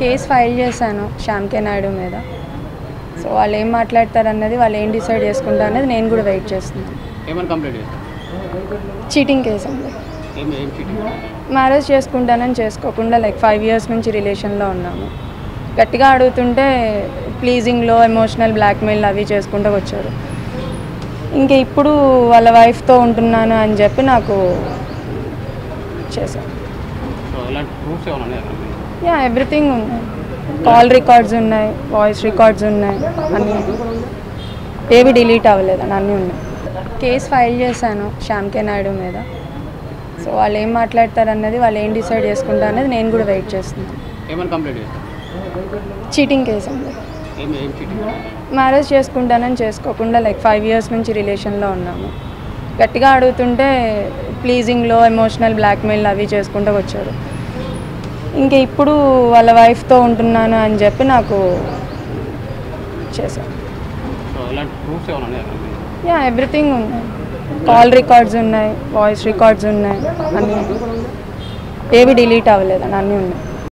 Case file చేశాను శ్యామ్ కే నాయుడు మీద. So వాళ్ళు ఏం మాట్లాడతారు అన్నది వాళ్ళు ఏం డిసైడ్ చేసుకుంటారు అనేది నేను కూడా వెయిట్ చేస్తున్నాను చీటింగ్ కేసు అండి. మ్యారేజ్ చేసుకుంటానని చేసుకోకుండా లైక్ ఫైవ్ ఇయర్స్ నుంచి రిలేషన్లో ఉన్నాము. గట్టిగా అడుగుతుంటే ప్లీజింగ్లో ఎమోషనల్ బ్లాక్మెయిల్ అవి చేసుకుంటూ వచ్చారు. ఇంకా ఇప్పుడు వాళ్ళ వైఫ్తో ఉంటున్నాను అని చెప్పి నాకు చేశారు. యా ఎవ్రీథింగ్ ఉన్నాయి కాల్ రికార్డ్స్ ఉన్నాయి వాయిస్ రికార్డ్స్ ఉన్నాయి అన్నీ ఏవి డిలీట్ అవ్వలేదని అన్నీ ఉన్నాయి. కేసు ఫైల్ చేశాను శ్యామ్ కే నాయుడు మీద. సో వాళ్ళు ఏం మాట్లాడతారు అన్నది వాళ్ళు ఏం డిసైడ్ చేసుకుంటారు అనేది నేను కూడా వెయిట్ చేస్తున్నాను చీటింగ్ కేసు అండి మ్యారేజ్ చేసుకుంటానని చేసుకోకుండా లైక్ ఫైవ్ ఇయర్స్ నుంచి రిలేషన్లో ఉన్నాము. గట్టిగా అడుగుతుంటే ప్లీజింగ్లో ఎమోషనల్ బ్లాక్మెయిల్ అవి చేసుకుంటూ వచ్చారు. ఇంకా ఇప్పుడు వాళ్ళ వైఫ్తో ఉంటున్నాను అని చెప్పి నాకు మీకు? యా ఎవ్రీథింగ్ ఉన్నాయి? కాల్ రికార్డ్స్ ఉన్నాయి వాయిస్ రికార్డ్స్ ఉన్నాయి అన్నీ ఏవి డిలీట్ అవ్వలేదని అన్నీ ఉన్నాయి.